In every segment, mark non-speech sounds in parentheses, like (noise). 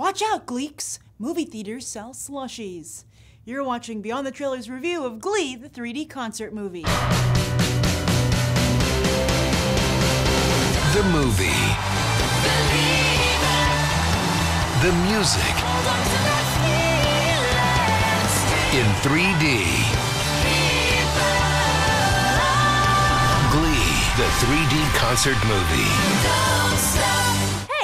Watch out, Gleeks! Movie theaters sell slushies. You're watching Beyond the Trailers review of Glee, the 3D concert movie. The movie. The music. In 3D. Glee, the 3D concert movie.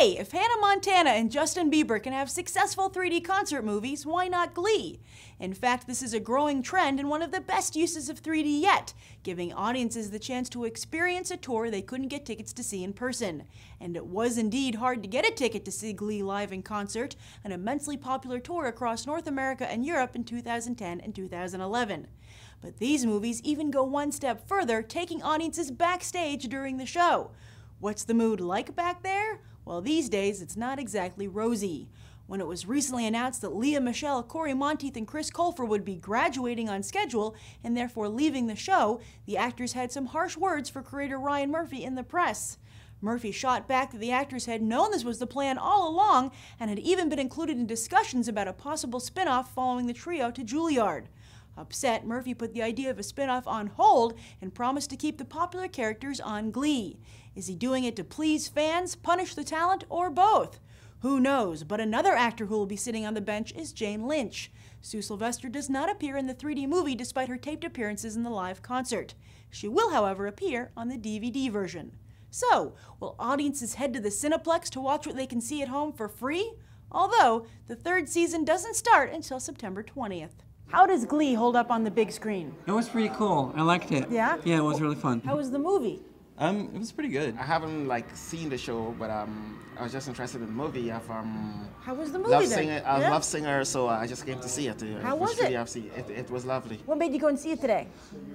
Hey, if Hannah Montana and Justin Bieber can have successful 3D concert movies, why not Glee? In fact, this is a growing trend and one of the best uses of 3D yet, giving audiences the chance to experience a tour they couldn't get tickets to see in person. And it was indeed hard to get a ticket to see Glee live in concert, an immensely popular tour across North America and Europe in 2010 and 2011. But these movies even go one step further, taking audiences backstage during the show. What's the mood like back there? Well, these days, it's not exactly rosy. When it was recently announced that Lea Michele, Cory Monteith, and Chris Colfer would be graduating on schedule and therefore leaving the show, the actors had some harsh words for creator Ryan Murphy in the press. Murphy shot back that the actors had known this was the plan all along and had even been included in discussions about a possible spin-off following the trio to Juilliard. Upset, Murphy put the idea of a spin-off on hold and promised to keep the popular characters on Glee. Is he doing it to please fans, punish the talent, or both? Who knows, but another actor who will be sitting on the bench is Jane Lynch. Sue Sylvester does not appear in the 3D movie despite her taped appearances in the live concert. She will, however, appear on the DVD version. So, will audiences head to the Cineplex to watch what they can see at home for free? Although, the third season doesn't start until September 20th. How does Glee hold up on the big screen? It was pretty cool. I liked it. Yeah? Yeah, it was really fun. How was the movie? Um, it was pretty good. I haven't like seen the show, but um, I was just interested in the movie. I've um, How was the movie love then? singer. I Yeah? love singer, so I just came to see it. How was really it? I've seen it. It was lovely. What made you go and see it today?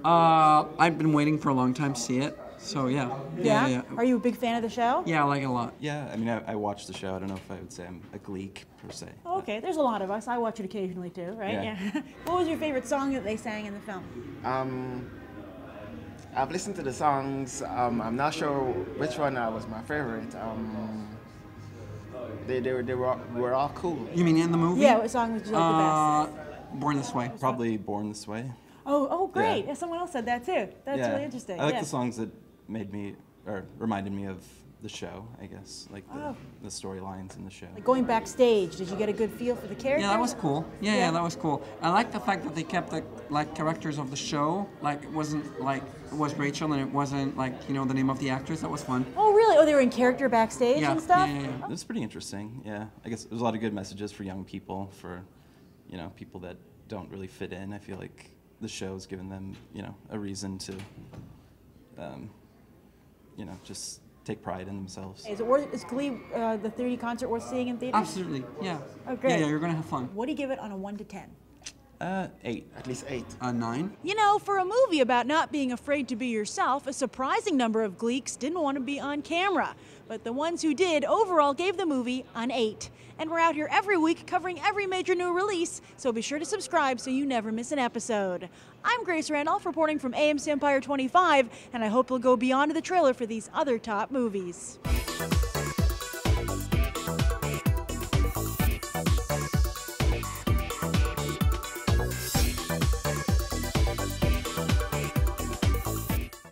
Uh, I've been waiting for a long time to see it. So yeah. Yeah, yeah. Are you a big fan of the show? Yeah, I like it a lot. Yeah, I mean, I, I watched the show. I don't know if I would say I'm a gleek per se. Oh, okay, there's a lot of us. I watch it occasionally too, right? Yeah. (laughs) what was your favorite song that they sang in the film? Um, I've listened to the songs. Um, I'm not sure which one uh, was my favorite. Um, they, they, were, they were, all, were all cool. You mean in the movie? Yeah, what song was you like Uh, the best? Born This Way. Probably Born This Way. Oh, oh, great! yeah. Yeah, someone else said that too. That's yeah. really interesting. I like yeah. the songs that made me, or reminded me of the show, I guess. Like the, Oh. the storylines in the show. Like going backstage, did you get a good feel for the characters? Yeah, that was cool. Yeah, yeah, Yeah. that was cool. I like the fact that they kept the like characters of the show. Like it wasn't like it was Rachel and it wasn't like you know the name of the actress. That was fun. Oh, really? Oh, they were in character backstage Yeah, and stuff. yeah, yeah, yeah. It was pretty interesting, yeah. I guess there's a lot of good messages for young people, for, you know, people that don't really fit in. I feel like the show's given them, you know, a reason to, um, you know, just take pride in themselves. Is it worth? Is Glee uh, the 3D concert worth seeing in theaters? Absolutely. Yeah. Oh. Yeah, yeah, you're gonna have fun. What do you give it on a one to ten? Uh, eight. At least eight. A nine. You know, for a movie about not being afraid to be yourself, a surprising number of Gleeks didn't want to be on camera. But the ones who did overall gave the movie an 8. And we're out here every week covering every major new release, so be sure to subscribe so you never miss an episode. I'm Grace Randolph reporting from AMC Empire 25, and I hope you'll go beyond the trailer for these other top movies.